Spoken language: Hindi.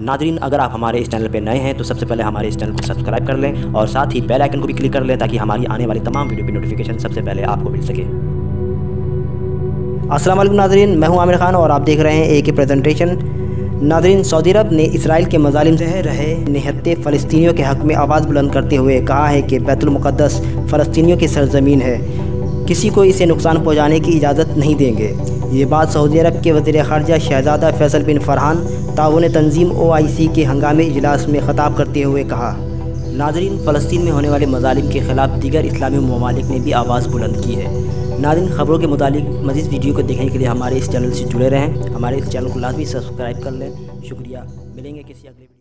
नाजरीन, अगर आप हमारे इस चैनल पर नए हैं तो सबसे पहले हमारे इस चैनल को सब्सक्राइब कर लें और साथ ही बेल आइकन को भी क्लिक कर लें ताकि हमारी आने वाली तमाम वीडियो की नोटिफिकेशन सबसे पहले आपको मिल सके। वालेकुम नाजरीन, मैं हूँ आमिर खान और आप देख रहे हैं ए के प्रेजेंटेशन नाजरीन, सऊदी अरब ने इसराइल के मजालिम से रहे निहत्ते फ़लस्तियों के हक़ में आवाज़ बुलंद करते हुए कहा है कि बैतुलमुक़द्दस फ़लस्तियों की सरजमीन है। किसी को इसे नुकसान पहुँचाने की इजाज़त नहीं देंगे। ये बात सऊदी अरब के वजी ख़ारजा शहजादा फैसल बिन फ़रहान ताउन तंजीम ओ आई सी के हंगामी इजलास में ख़ताब करते हुए कहा। नाजरीन, फ़लस्तीन में होने वाले मजालिम के ख़िलाफ़ दीगर इस्लामी ममालिक ने भी आवाज़ बुलंद की है। नादिन खबरों के मुतालिक मजीद वीडियो को देखने के लिए हमारे इस चैनल से जुड़े रहें। हमारे इस चैनल को लाजमी सब्सक्राइब कर लें। शुक्रिया। मिलेंगे किसी अगले